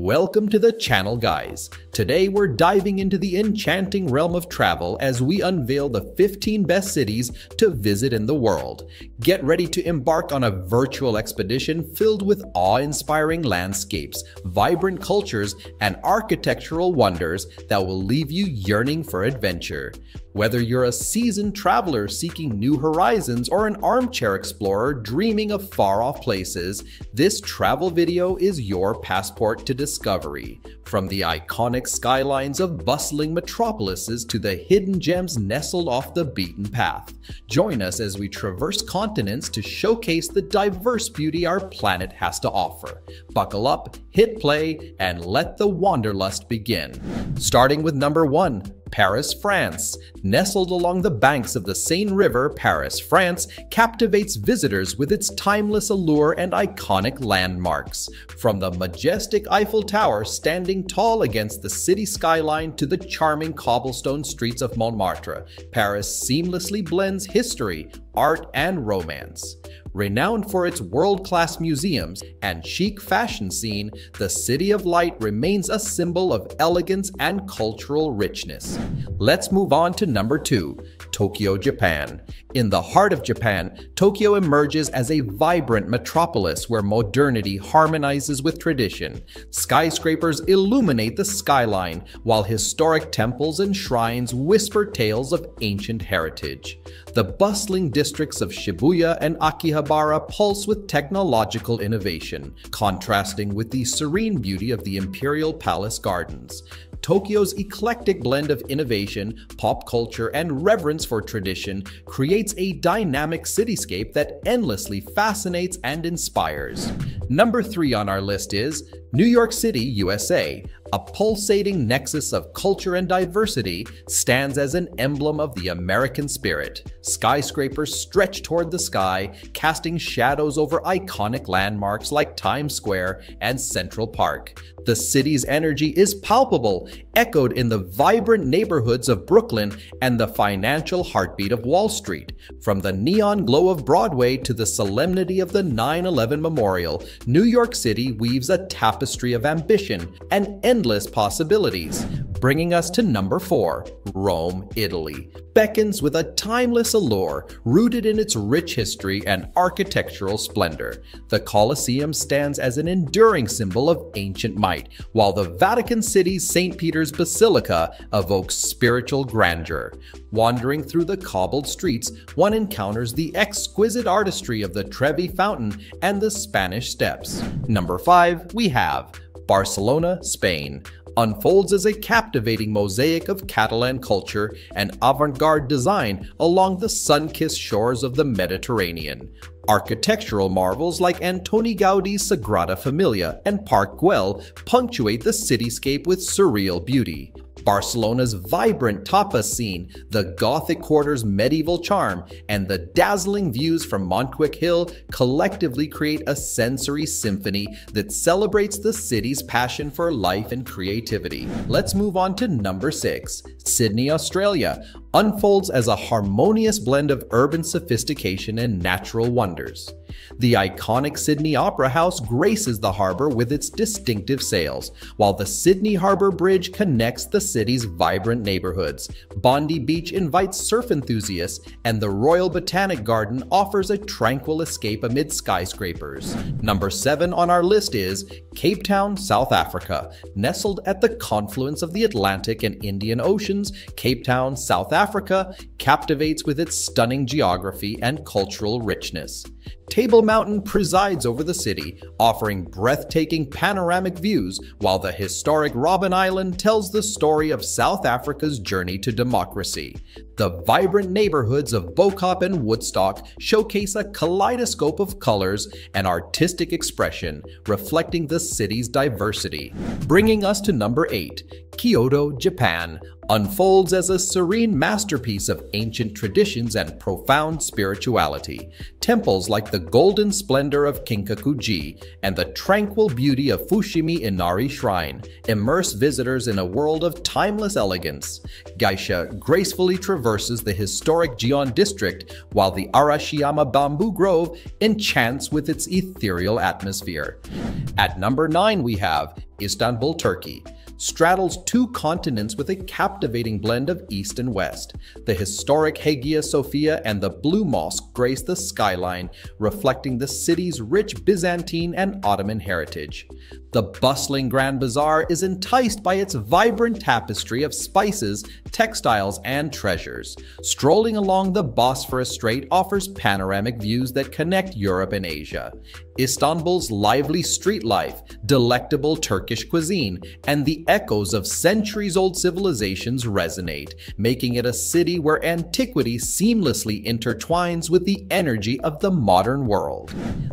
Welcome to the channel guys. Today we're diving into the enchanting realm of travel as we unveil the 15 best cities to visit in the world. Get ready to embark on a virtual expedition filled with awe-inspiring landscapes, vibrant cultures, and architectural wonders that will leave you yearning for adventure. Whether you're a seasoned traveler seeking new horizons or an armchair explorer dreaming of far-off places, this travel video is your passport to discovery. From the iconic skylines of bustling metropolises to the hidden gems nestled off the beaten path. Join us as we traverse continents to showcase the diverse beauty our planet has to offer. Buckle up, hit play, and let the wanderlust begin. Starting with number 1, Paris, France. Nestled along the banks of the Seine River, Paris, France captivates visitors with its timeless allure and iconic landmarks. From the majestic Eiffel Tower standing tall against the city skyline to the charming cobblestone streets of Montmartre, Paris seamlessly blends history, art, and romance. Renowned for its world-class museums and chic fashion scene, the City of Light remains a symbol of elegance and cultural richness. Let's move on to number 2, Tokyo, Japan. In the heart of Japan, Tokyo emerges as a vibrant metropolis where modernity harmonizes with tradition. Skyscrapers illuminate the skyline, while historic temples and shrines whisper tales of ancient heritage. The bustling districts of Shibuya and Akihabara pulse with technological innovation, contrasting with the serene beauty of the Imperial Palace Gardens. Tokyo's eclectic blend of innovation, pop culture, and reverence for tradition creates a dynamic cityscape that endlessly fascinates and inspires. Number 3 on our list is New York City, USA, a pulsating nexus of culture and diversity, stands as an emblem of the American spirit. Skyscrapers stretch toward the sky, casting shadows over iconic landmarks like Times Square and Central Park. The city's energy is palpable, echoed in the vibrant neighborhoods of Brooklyn and the financial heartbeat of Wall Street. From the neon glow of Broadway to the solemnity of the 9-11 Memorial, New York City weaves a tapestry of ambition and endless possibilities. Bringing us to number 4, Rome, Italy. Beckons with a timeless allure rooted in its rich history and architectural splendor. The Colosseum stands as an enduring symbol of ancient might, while the Vatican City's St. Peter's Basilica evokes spiritual grandeur. Wandering through the cobbled streets, one encounters the exquisite artistry of the Trevi Fountain and the Spanish Steps. Number 5, we have Barcelona, Spain unfolds as a captivating mosaic of Catalan culture and avant-garde design along the sun-kissed shores of the Mediterranean. Architectural marvels like Antoni Gaudi's Sagrada Familia and Park Güell punctuate the cityscape with surreal beauty. Barcelona's vibrant tapas scene, the Gothic Quarter's medieval charm, and the dazzling views from Montjuic Hill collectively create a sensory symphony that celebrates the city's passion for life and creativity. Let's move on to number 6, Sydney, Australia, unfolds as a harmonious blend of urban sophistication and natural wonders. The iconic Sydney Opera House graces the harbor with its distinctive sails, while the Sydney Harbour Bridge connects the city's vibrant neighborhoods. Bondi Beach invites surf enthusiasts, and the Royal Botanic Garden offers a tranquil escape amid skyscrapers. Number 7 on our list is Cape Town, South Africa. Nestled at the confluence of the Atlantic and Indian Oceans, Cape Town, South Africa captivates with its stunning geography and cultural richness. Table Mountain presides over the city, offering breathtaking panoramic views, while the historic Robben Island tells the story of South Africa's journey to democracy. The vibrant neighborhoods of Bo Kaap and Woodstock showcase a kaleidoscope of colors and artistic expression, reflecting the city's diversity. Bringing us to number 8, Kyoto, Japan, unfolds as a serene masterpiece of ancient traditions and profound spirituality. Temples like the golden splendor of Kinkaku-ji and the tranquil beauty of Fushimi Inari Shrine immerse visitors in a world of timeless elegance. Geisha gracefully traverses traverses the historic Gion district, while the Arashiyama Bamboo Grove enchants with its ethereal atmosphere. At number 9 we have Istanbul, Turkey straddles two continents with a captivating blend of east and west. The historic Hagia Sophia and the Blue Mosque grace the skyline, reflecting the city's rich Byzantine and Ottoman heritage. The bustling Grand Bazaar is enticed by its vibrant tapestry of spices, textiles, and treasures. Strolling along the Bosphorus Strait offers panoramic views that connect Europe and Asia. Istanbul's lively street life, delectable Turkish cuisine, and the echoes of centuries-old civilizations resonate, making it a city where antiquity seamlessly intertwines with the energy of the modern world.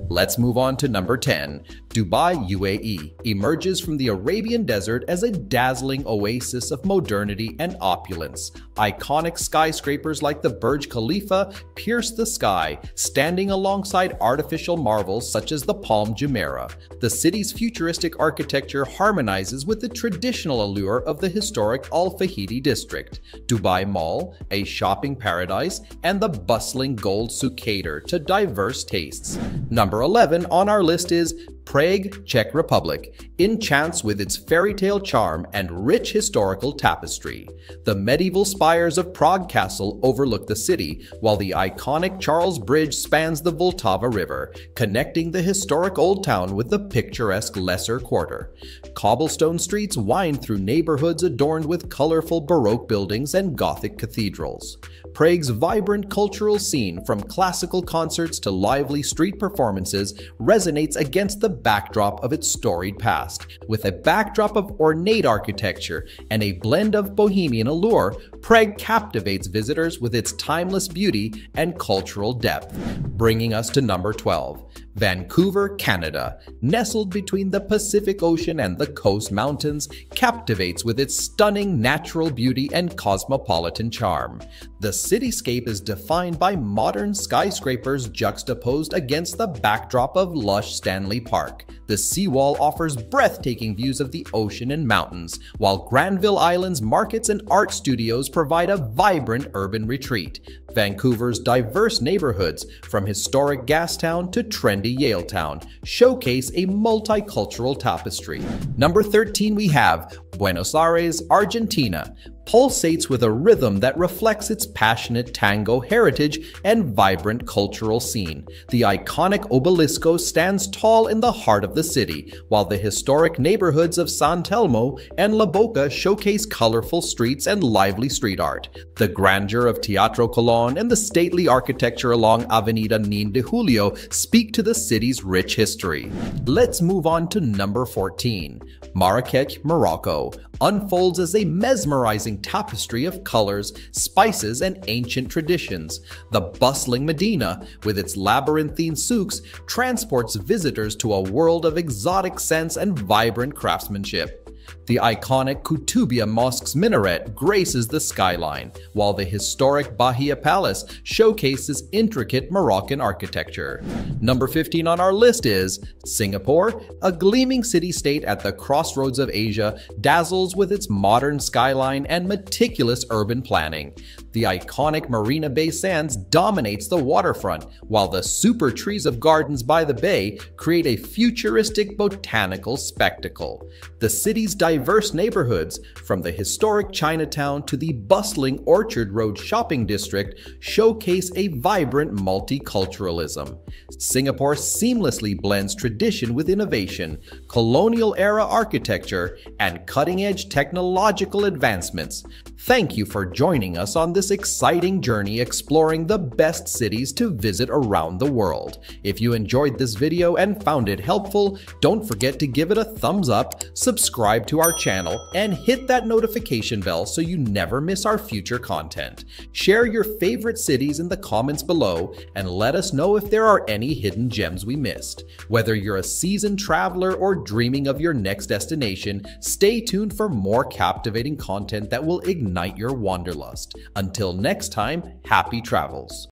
Let's move on to number 10. Dubai, UAE emerges from the Arabian desert as a dazzling oasis of modernity and opulence. Iconic skyscrapers like the Burj Khalifa pierce the sky, standing alongside artificial marvels such as the Palm Jumeirah. The city's futuristic architecture harmonizes with the traditional allure of the historic Al Fahidi district. Dubai Mall, a shopping paradise, and the bustling Gold Souk cater to diverse tastes. Number 11 on our list is Prague, Czech Republic, enchants with its fairy tale charm and rich historical tapestry. The medieval spires of Prague Castle overlook the city, while the iconic Charles Bridge spans the Vltava River, connecting the historic Old Town with the picturesque Lesser Quarter. Cobblestone streets wind through neighborhoods adorned with colorful Baroque buildings and Gothic cathedrals. Prague's vibrant cultural scene, from classical concerts to lively street performances, resonates against the backdrop of its storied past. With a backdrop of ornate architecture and a blend of bohemian allure, Prague captivates visitors with its timeless beauty and cultural depth. Bringing us to number 12. Vancouver, Canada, nestled between the Pacific Ocean and the Coast Mountains, captivates with its stunning natural beauty and cosmopolitan charm. The cityscape is defined by modern skyscrapers juxtaposed against the backdrop of lush Stanley Park. The seawall offers breathtaking views of the ocean and mountains, while Granville Island's markets and art studios provide a vibrant urban retreat. Vancouver's diverse neighborhoods, from historic Gastown to trendy Yaletown, showcase a multicultural tapestry. Number 13 we have Buenos Aires, Argentina, pulsates with a rhythm that reflects its passionate tango heritage and vibrant cultural scene. The iconic obelisco stands tall in the heart of the city, while the historic neighborhoods of San Telmo and La Boca showcase colorful streets and lively street art. The grandeur of Teatro Colón and the stately architecture along Avenida Nin de Julio speak to the city's rich history. Let's move on to number 14. Marrakech, Morocco, unfolds as a mesmerizing tapestry of colors, spices, and ancient traditions. The bustling Medina, with its labyrinthine souks, transports visitors to a world of exotic scents and vibrant craftsmanship. The iconic Koutoubia Mosque's minaret graces the skyline, while the historic Bahia Palace showcases intricate Moroccan architecture. Number 15 on our list is Singapore, a gleaming city-state at the crossroads of Asia, dazzles with its modern skyline and meticulous urban planning. The iconic Marina Bay Sands dominates the waterfront, while the super trees of gardens by the bay create a futuristic botanical spectacle. The city's diverse neighborhoods, from the historic Chinatown to the bustling Orchard Road shopping district, showcase a vibrant multiculturalism. Singapore seamlessly blends tradition with innovation, colonial-era architecture, and cutting-edge technological advancements. Thank you for joining us on this exciting journey exploring the best cities to visit around the world. If you enjoyed this video and found it helpful, don't forget to give it a thumbs up, subscribe to our channel, and hit that notification bell so you never miss our future content. Share your favorite cities in the comments below and let us know if there are any hidden gems we missed. Whether you're a seasoned traveler or dreaming of your next destination, stay tuned for more captivating content that will ignite your wanderlust. Until next time, happy travels.